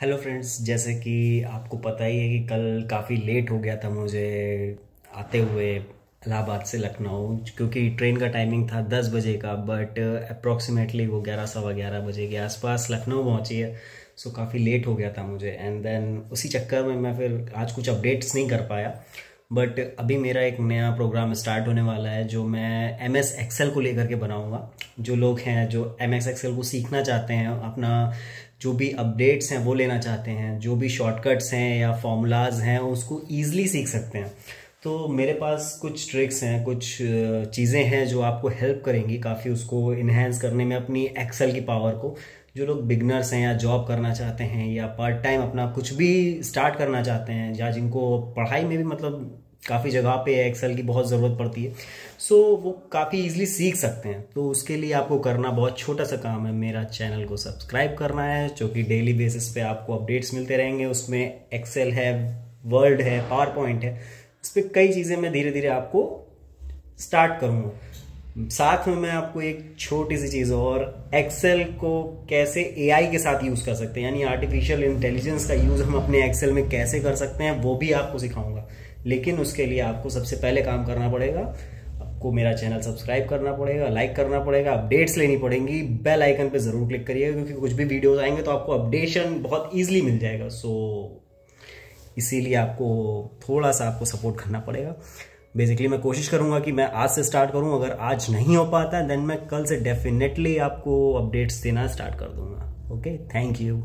Hello friends जैसे कि आपको पता ही है कि कल काफ़ी लेट हो गया था मुझे आते हुए इलाहाबाद से लखनऊ, क्योंकि ट्रेन का टाइमिंग था दस बजे का बट अप्रॉक्सीमेटली वो ग्यारह, सवा ग्यारह बजे के आसपास लखनऊ पहुँची है। सो काफ़ी लेट हो गया था मुझे एंड देन उसी चक्कर में मैं फिर आज कुछ अपडेट्स नहीं कर पाया। बट अभी मेरा एक नया प्रोग्राम स्टार्ट होने वाला है, जो मैं एम एस एक्सेल को लेकर के बनाऊँगा। जो लोग हैं, जो एम एस एक्सेल को सीखना चाहते हैं, अपना जो भी अपडेट्स हैं, वो लेना चाहते हैं। जो भी शॉर्टकट्स हैं या फॉर्मूलाज हैं, उसको ईजिली सीख सकते हैं। तो मेरे पास कुछ ट्रिक्स हैं, कुछ चीज़ें हैं जो आपको हेल्प करेंगी, काफ़ी उसको इन्हेंस करने में अपनी एक्सेल की पावर को। जो लोग बिगनर्स हैं या जॉब करना चाहते हैं या पार्ट टाइम अपना कुछ भी स्टार्ट करना चाहते हैं या जिनको पढ़ाई में भी मतलब काफ़ी जगह पे एक्सेल की बहुत ज़रूरत पड़ती है सो so, वो काफ़ी इजीली सीख सकते हैं। तो उसके लिए आपको करना बहुत छोटा सा काम है। मेरा चैनल को सब्सक्राइब करना है जो कि डेली बेसिस पे आपको अपडेट्स मिलते रहेंगे। उसमें एक्सेल है वर्ड है पावर पॉइंट है इस पर कई चीज़ें मैं धीरे धीरे आपको स्टार्ट करूँगा। साथ में मैं आपको एक छोटी सी चीज़ और एक्सेल को कैसे एआई के साथ यूज़ कर सकते हैं, यानी आर्टिफिशियल इंटेलिजेंस का यूज़ हम अपने एक्सेल में कैसे कर सकते हैं, वो भी आपको सिखाऊँगा। लेकिन उसके लिए आपको सबसे पहले काम करना पड़ेगा, आपको मेरा चैनल सब्सक्राइब करना पड़ेगा लाइक करना पड़ेगा अपडेट्स लेनी पड़ेंगी बेल आइकन पे ज़रूर क्लिक करिएगा, क्योंकि कुछ भी वीडियोस आएँगे तो आपको अपडेशन बहुत ईजिली मिल जाएगा। सो इसीलिए आपको थोड़ा सा आपको सपोर्ट करना पड़ेगा। बेसिकली मैं कोशिश करूँगा कि मैं आज से स्टार्ट करूँ। अगर आज नहीं हो पाता देन मैं कल से डेफिनेटली आपको अपडेट्स देना स्टार्ट कर दूँगा। Okay thank you